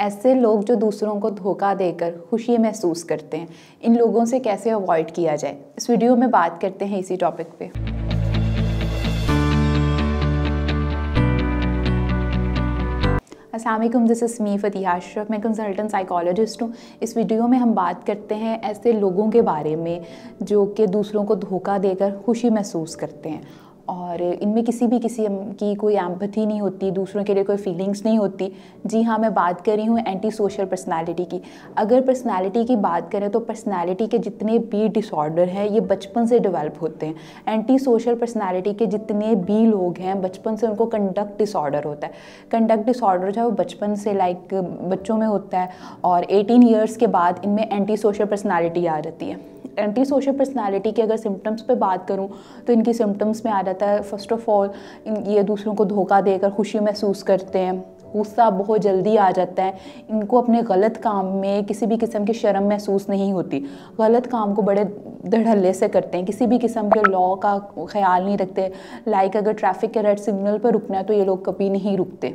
ऐसे लोग जो दूसरों को धोखा देकर खुशी महसूस करते हैं, इन लोगों से कैसे अवॉइड किया जाए? इस वीडियो में बात करते हैं इसी टॉपिक पे। Aslam this is me Fatiha Ashraf मैं कंसल्टेंट साइकोलॉजिस्ट हूँ। इस वीडियो में हम बात करते हैं ऐसे लोगों के बारे में जो कि दूसरों को धोखा देकर खुशी महसूस करते हैं। और इनमें किसी भी किसी की कोई एम्पथी नहीं होती, दूसरों के लिए कोई फीलिंग्स नहीं होती। जी हाँ मैं बात कर रही हूँ एंटी सोशल पर्सनैलिटी की। अगर पर्सनैलिटी की बात करें तो पर्सनैलिटी के जितने भी डिसऑर्डर हैं, ये बचपन से डेवलप होते हैं। एंटी सोशल पर्सनैलिटी के जितने भी लोग हैं, बचपन से उनको कंडक्ट डिसऑर्डर होता है। कंडक्ट डिसऑर्डर जो है, वो बचपन से लाइक बच्चों में होता है और एटीन ईयर्स के बाद इनमें एंटी सोशल पर्सनैलिटी आ जाती है। एंटी सोशल पर्सनैलिटी के अगर सिम्टम्स पे बात करूँ तो इनकी सिम्टम्स में आ जाता है फ़र्स्ट ऑफ़ ऑल ये दूसरों को धोखा देकर खुशी महसूस करते हैं, गुस्सा बहुत जल्दी आ जाता है, इनको अपने गलत काम में किसी भी किस्म की शर्म महसूस नहीं होती, गलत काम को बड़े धड़ल्ले से करते हैं, किसी भी किस्म के लॉ का ख्याल नहीं रखते लाइक अगर ट्रैफ़िक के रेड सिग्नल पर रुकना है तो ये लोग कभी नहीं रुकते।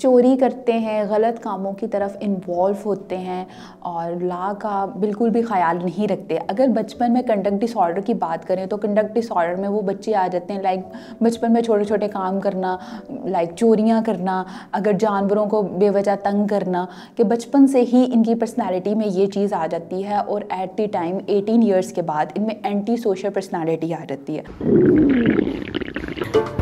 चोरी करते हैं, गलत कामों की तरफ़ इन्वॉल्व होते हैं और ला का बिल्कुल भी ख्याल नहीं रखते। अगर बचपन में कंडक्ट डिसऑर्डर की बात करें तो कंडक्ट डिसऑर्डर में वो बच्चे आ जाते हैं लाइक बचपन में छोटे छोटे काम करना लाइक चोरियाँ करना, अगर जानवरों को बेवजह तंग करना, कि बचपन से ही इनकी पर्सनैलिटी में ये चीज़ आ जाती है और at the time eighteen years के बाद इनमें एंटी सोशल पर्सनैलिटी आ जाती है।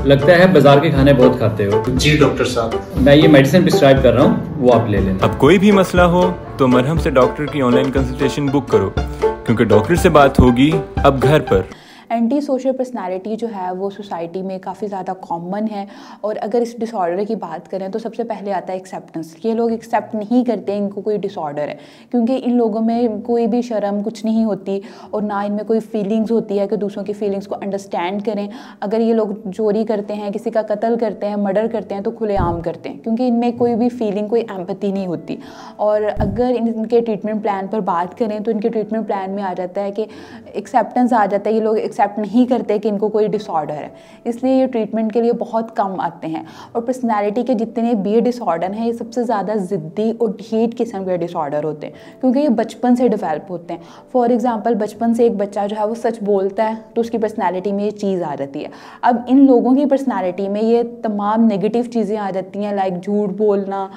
लगता है बाज़ार के खाने बहुत खाते हो। जी डॉक्टर साहब। मैं ये मेडिसिन प्रिस्क्राइब कर रहा हूँ वो आप ले लेना। अब कोई भी मसला हो तो मरहम से डॉक्टर की ऑनलाइन कंसल्टेशन बुक करो क्योंकि डॉक्टर से बात होगी अब घर पर। एंटी सोशल पर्सनैलिटी जो है वो सोसाइटी में काफ़ी ज़्यादा कॉमन है। और अगर इस डिसऑर्डर की बात करें तो सबसे पहले आता है एक्सेप्टेंस ये लोग एक्सेप्ट नहीं करते इनको कोई डिसऑर्डर है। क्योंकि इन लोगों में कोई भी शर्म कुछ नहीं होती और ना इनमें कोई फीलिंग्स होती है कि दूसरों की फीलिंग्स को अंडरस्टैंड करें। अगर ये लोग चोरी करते हैं, किसी का कत्ल करते हैं मर्डर करते हैं तो खुलेआम करते हैं। क्योंकि इनमें कोई भी फीलिंग कोई एम्पति नहीं होती। और अगर इनके ट्रीटमेंट प्लान पर बात करें तो इनके ट्रीटमेंट प्लान में आ जाता है कि एक्सेप्टेंस आ जाता है। ये लोग एक्सेप्ट नहीं करते कि इनको कोई डिसऑर्डर है। इसलिए ये ट्रीटमेंट के लिए बहुत कम आते हैं। और पर्सनैलिटी के जितने भी डिसऑर्डर हैं, ये सबसे ज़्यादा ज़िद्दी और ढीठ किस्म के डिसऑर्डर होते हैं, क्योंकि ये बचपन से डिवेल्प होते हैं। फॉर एग्ज़ाम्पल बचपन से एक बच्चा जो है, वो सच बोलता है तो उसकी पर्सनैलिटी में ये चीज़ आ जाती है। अब इन लोगों की पर्सनैलिटी में ये तमाम नेगेटिव चीज़ें आ जाती हैं लाइक झूठ बोलना,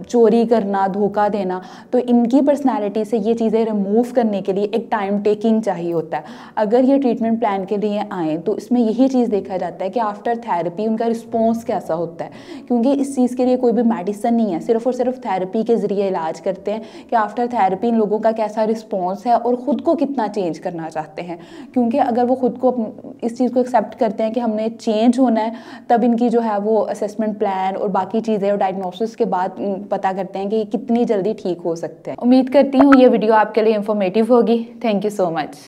चोरी करना, धोखा देना तो इनकी पर्सनैलिटी से ये चीज़ें रिमूव करने के लिए एक टाइम टेकिंग चाहिए होता है। अगर ये ट्रीटमेंट प्लान के लिए आए तो इसमें यही चीज़ देखा जाता है कि आफ्टर थेरेपी उनका रिस्पॉन्स कैसा होता है। क्योंकि इस चीज़ के लिए कोई भी मेडिसन नहीं है, सिर्फ़ और सिर्फ़ थेरेपी के ज़रिए इलाज करते हैं कि आफ्टर थेरेपी इन लोगों का कैसा रिस्पॉन्स है और ख़ुद को कितना चेंज करना चाहते हैं। क्योंकि अगर वो खुद को इस चीज़ को एक्सेप्ट करते हैं कि हमने चेंज होना है, तब इनकी जो है वो असेसमेंट प्लान और बाकी चीज़ें और डायग्नोसिस के बाद पता करते हैं कि कितनी जल्दी ठीक हो सकते हैं। उम्मीद करती हूँ ये वीडियो आपके लिए इन्फॉर्मेटिव होगी। Thank you so much